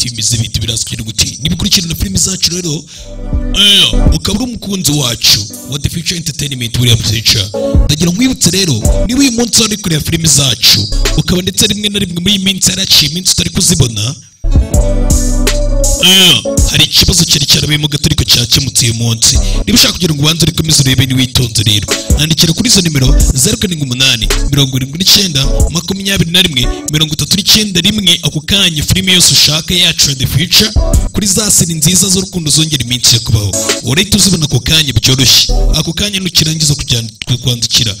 biti bimeze biti biraza kugira guti nibikurikirana filime zacu rero. Ukaba uri umukunzi wacu wa the future entertainment William Future. Ndagira nkwibutse rero niba uyu munsi wari kureba filime zacu ukaba ndetse rimwe na rimwe muri iyi minsi yaraciye iminsi utari kuzibona. Hari ikibazo mu gato ariko cyakemutse uyu munsi. Niba ushaka kugira ngo ubanze ukomeze urebe niwitonze rero. Andikira kuri izo nimero zeru karindwi umunani mirongo irindwi n'icyenda makumyabiri na rimwe mirongo itatu n'icyenda rimwe ako kanya filime yose ushaka yacu ya the future. Kuri za seri nziza z'urukundo zongera iminsi yo kubaho. Urahita uzibona ako kanya byoroshye. Ako kanya nukirangiza kujya kwandikira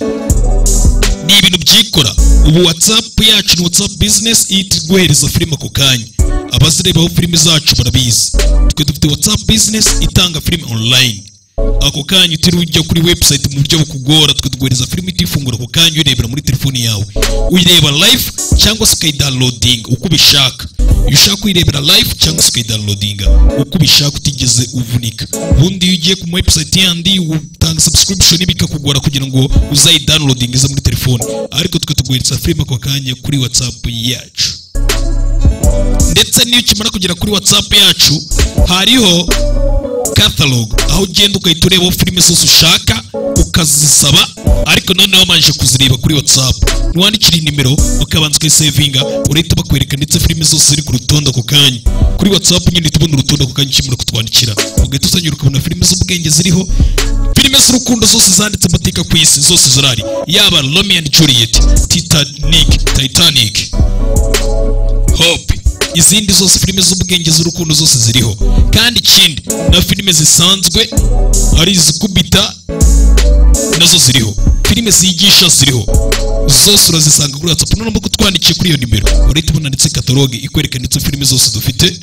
ni ibintu byikora. Ubu whatsapp yacu ni whatsapp business ihita iguhereza filime ako kanya. Abazirebaho filime zacu barabizi. Twe dufite whatsapp business itanga filime online. Ako kanya utiriwe ujya kuri website mu buryo bukugora twe tuguhereza filime itifungura ako kanya uyirebera muri telefoni yawe. Uyireba live cyangwa se ukayidownloading uko ubishaka. Iyo ushaka kuyirebera live cyangwa se ukayidownloadinga uko ubishaka utigeze uvunika. Ubundi iyo ugiye ku ma website yandi utanga subscription bikakugora kugira ngo uzayidownloading ize muri telefoni ariko twe tuguhereza filime ako kanya kuri whatsapp yacu. Ndetse n'iyo ukimara kugera kuri whatsapp yacu hariho catalog. Aho ugenda ugahita urebaho filime zose ushaka ukazisaba ariko noneho manje kuzireba kuri whatsapp. Niwandikira nimero ukabanza ukayisevinga urahita bakwereka ndetse filime zose ziri ku rutonde ako kanya. Kuri whatsapp nyine uhita ubona urutonde ako kanya ukimara kutwandikira. Ugahita utangira ukabona filime z'ubwenge ziriho filime z'urukundo zose zanditse amateka ku isi zose zirari yaba Romeo and Juliet Titanic Titanic Hope izindi zose filime z'ubwenge z'urukundo zose ziriho. Kandi ikindi na filime zisanzwe ari izikubita na zo ziriho. Filime zigisha ziriho. Zose urazisanga kuri whatsapp noneho kutwandikiye kuri iyo nimero. Urahita ubona ndetse kataloge ikwereka ndetse filime zose dufite.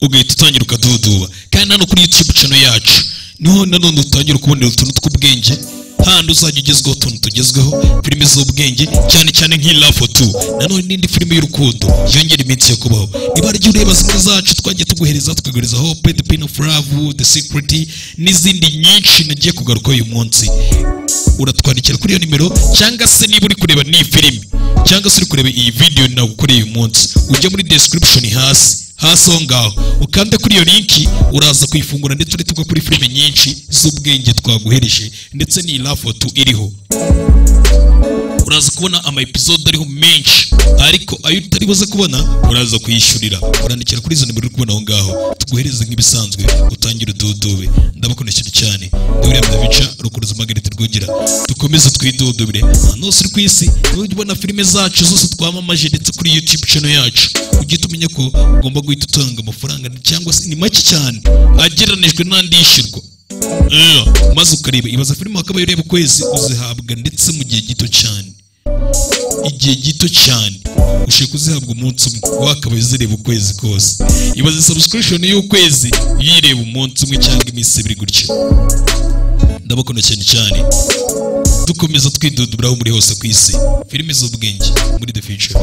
Ugahita utangira ukaduduba. Kandi hano kuri youtube channel yacu ni ho nanone utangira kubonera utuntu tw'ubwenge. Handi uzajya ugezweho utuntu tugezweho filime z'ubwenge cyane cyane nk'ilafo tu nanone n'indi filime y'urukundo yongera iminsi yo kubaho. Niba hari igihe ureba zimwe zacu twagiye tuguhereza tukaguhereza hope the pain of love the secret n'izindi nyinshi nagiye kugaruka uyu munsi. Uratwandikira kuri iyo nimero cyangwa se niba uri kureba n'iyi filime cyangwa se uri kureba iyi video nagukoreye uyu munsi. Ujya muri description hasi. Hasi aho ngaho ukande kuri iyo linki uraza kuyifungura ndetse uretse ugwa kuri filime nyinshi z'ubwenge twaguhereje ndetse n'iyi lafoto iriho. Uraza kubona ama episode ariho menshi. Ariko ayo utari buze kubona uraza kuyishyurira urandikira kuri izo nimero uri kubona aho ngaho. Tuguhereze nk'ibisanzwe utangire ududube ndabakunda cyane ndaburiya murabica rukuruza magarita rwogera. Dukomeze twidudubire. Ahantu hose uri ku isi ujya ubona filime zacu zose twamamaje ndetse kuri youtube channel yacu. Ujye tumenya ko ugomba guhita utanga amafaranga cyangwa se ni make cyane. Agereranijwe n'andi yishyurwa. Maze ukareba. Ibaza filime wakabaye ureba ukwezi uzihabwa ndetse mu gihe gito cyane. Igihe gito cyane. Ushobora kuzihabwa umunsi umwe. Wakabaye uzireba ukwezi kose. Ibaze subscription y'ukwezi. Uyireba umunsi umwe cyangwa iminsi ibiri gutyo ndabakunda cyane cyane. Dukomeza twidudubiraho muri hose ku isi. Filime z'ubwenge. Muri the future.